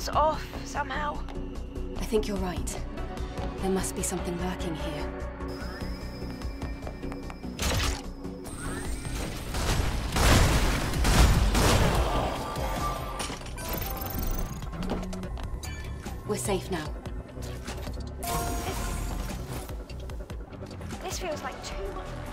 feels off, somehow. I think you're right. There must be something lurking here. We're safe now. This feels like too much.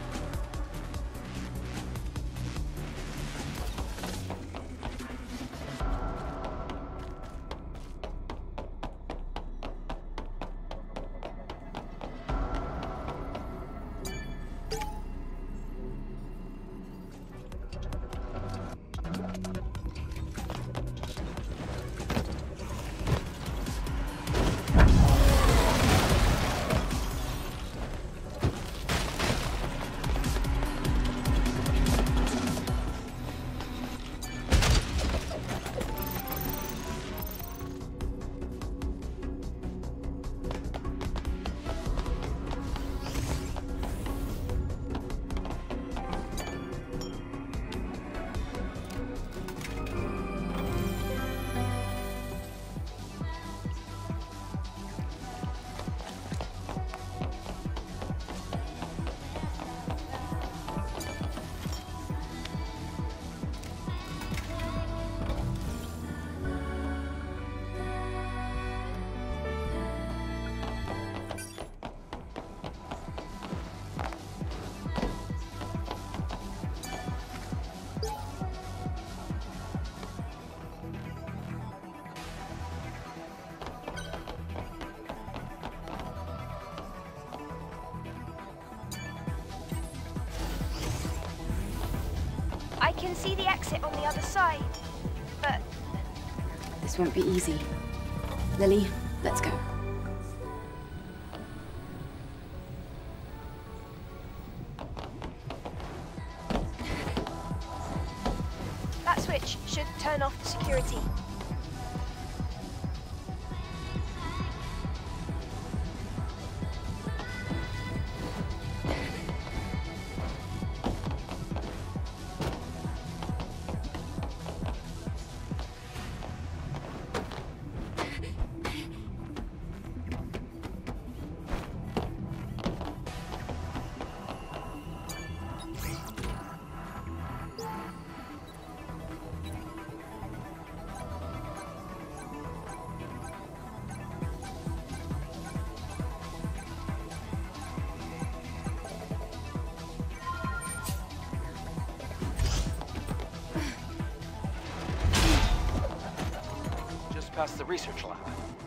Can see the exit on the other side, but This won't be easy. Lily, let's go. that switch should turn off the security. Past the research lab.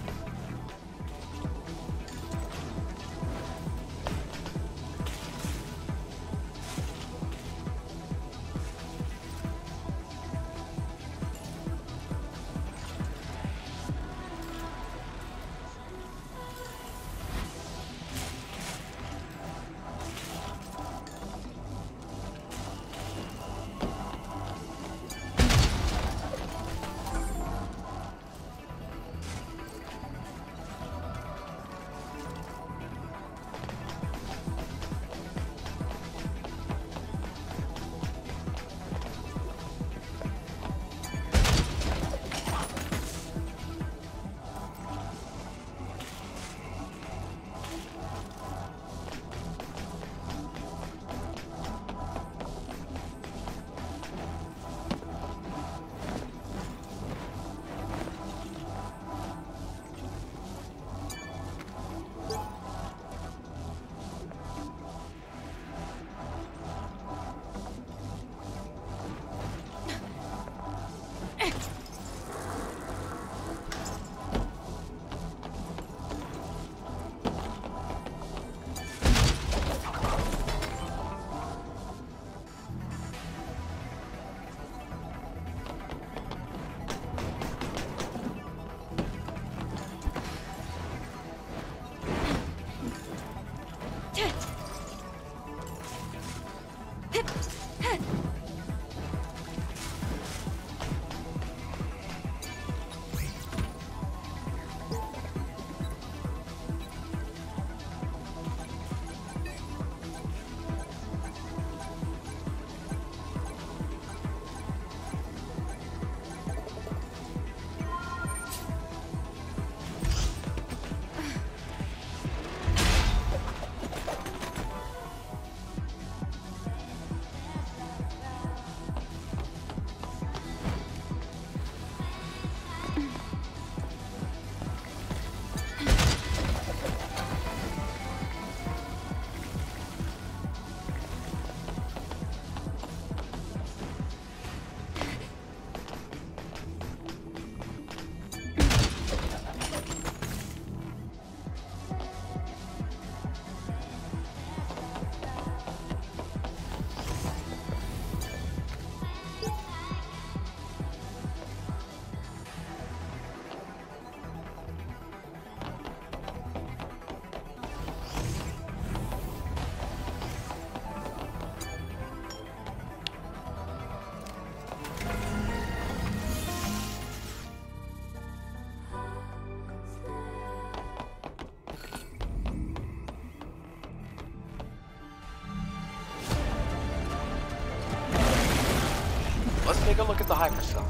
Take a look at the hypercell.